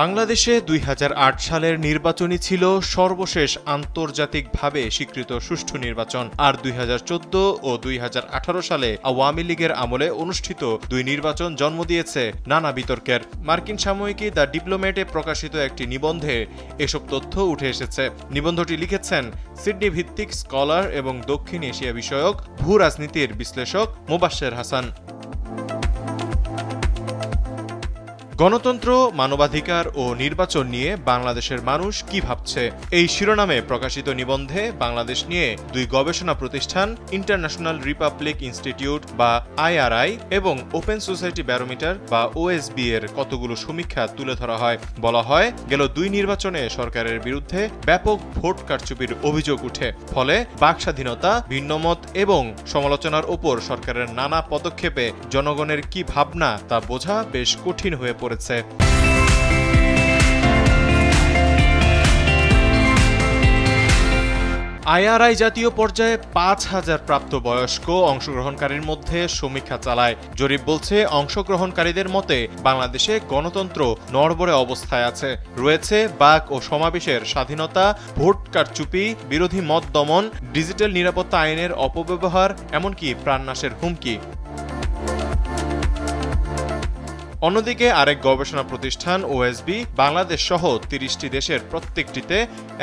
বাংলাদেশে দুই হাজার আট সালের নির্বাচনই ছিল সর্বশেষ আন্তর্জাতিকভাবে স্বীকৃত সুষ্ঠু নির্বাচন। আর দুই হাজার চোদ্দ ও দুই হাজার আঠারো সালে আওয়ামী লীগের আমলে অনুষ্ঠিত দুই নির্বাচন জন্ম দিয়েছে নানা বিতর্কের। মার্কিন সাময়িকী দ্য ডিপ্লোমেটে প্রকাশিত একটি নিবন্ধে এসব তথ্য উঠে এসেছে। নিবন্ধটি লিখেছেন, সিডনি ভিত্তিক স্কলার এবং দক্ষিণ এশিয়া বিষয়ক, ভূ রাজনীতির বিশ্লেষক মোবাশ্বের হাসান। গণতন্ত্র, মানবাধিকার ও নির্বাচন নিয়ে বাংলাদেশের মানুষ কি ভাবছে? এই শিরোনামে প্রকাশিত নিবন্ধে বাংলাদেশ নিয়ে দুই গবেষণা প্রতিষ্ঠান, ইন্টারন্যাশনাল রিপাবলিক ইনস্টিটিউট বা আইআরআই এবং ওপেন সোসাইটি ব্যারোমিটার বা ওএসবি এর কতগুলো সমীক্ষা তুলে ধরা হয়। বলা হয়, গেল দুই নির্বাচনে সরকারের বিরুদ্ধে ব্যাপক ভোট কারচুপির অভিযোগ উঠে। ফলে বাক স্বাধীনতা, ভিন্নমত এবং সমালোচনার ওপর সরকারের নানা পদক্ষেপে জনগণের কি ভাবনা তা বোঝা বেশ কঠিন হয়ে পড়েছে আইআরআই জাতীয় পর্যায়ে পাঁচ হাজার প্রাপ্তবয়স্ক অংশগ্রহণকারীর মধ্যে সমীক্ষা চালায়। জরিপ বলছে, অংশগ্রহণকারীদের মতে বাংলাদেশে গণতন্ত্র নড়বড়ে অবস্থায় আছে। রয়েছে বাক ও সমাবেশের স্বাধীনতা, ভোট কারচুপি, বিরোধী মত দমন, ডিজিটাল নিরাপত্তা আইনের অপব্যবহার, এমনকি প্রাণনাশের হুমকি। অন্যদিকে আরেক গবেষণা প্রতিষ্ঠান ওএসবি বাংলাদেশ সহ তিরিশটি দেশের প্রত্যেকটিতে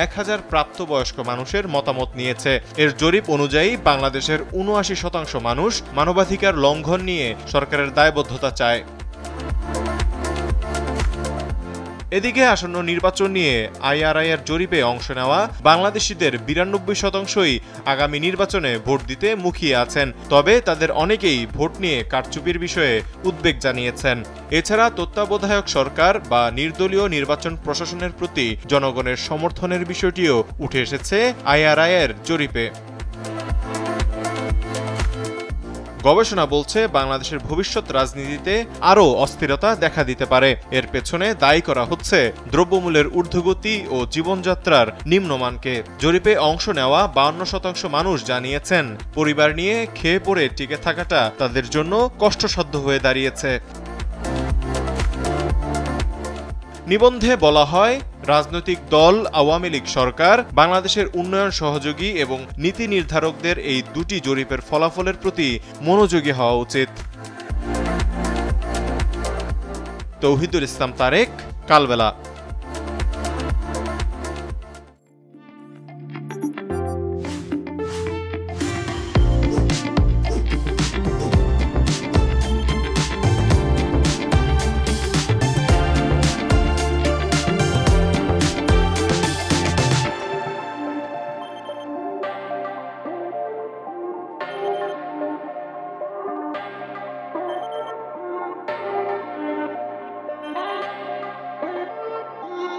এক হাজার প্রাপ্তবয়স্ক মানুষের মতামত নিয়েছে। এর জরিপ অনুযায়ী বাংলাদেশের উনআশি শতাংশ মানুষ মানবাধিকার লঙ্ঘন নিয়ে সরকারের দায়বদ্ধতা চায়। এদিকে আসন্ন নির্বাচন নিয়ে আইআরআই এর জরিপে অংশ নেওয়া বাংলাদেশিদের বিরানব্বই শতাংশই আগামী নির্বাচনে ভোট দিতে মুখিয়ে আছেন। তবে তাদের অনেকেই ভোট নিয়ে কারচুপির বিষয়ে উদ্বেগ জানিয়েছেন। এছাড়া তত্ত্বাবধায়ক সরকার বা নির্দলীয় নির্বাচন প্রশাসনের প্রতি জনগণের সমর্থনের বিষয়টিও উঠে এসেছে আইআরআই এর জরিপে। গবেষণা বলছে, বাংলাদেশের ভবিষ্যৎ রাজনীতিতে আরও অস্থিরতা দেখা দিতে পারে। এর পেছনে দায়ী করা হচ্ছে দ্রব্যমূল্যের ঊর্ধ্বগতি ও জীবনযাত্রার নিম্নমানকে। জরিপে অংশ নেওয়া বাউন্ন শতাংশ মানুষ জানিয়েছেন, পরিবার নিয়ে খেয়ে পড়ে টিকে থাকাটা তাদের জন্য কষ্টসাধ্য হয়ে দাঁড়িয়েছে। নিবন্ধে বলা হয় রাজনৈতিক দল, আওয়ামী লীগ সরকার, বাংলাদেশের উন্নয়ন সহযোগী এবং নীতি নির্ধারকদের এই দুটি জরিপের ফলাফলের প্রতি মনোযোগী হওয়া উচিত। তৌহিদুল ইসলাম তারেক, কালবেলা।